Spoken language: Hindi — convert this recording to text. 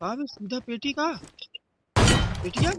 कहाँ पे सीधा पेटी का? पेटिया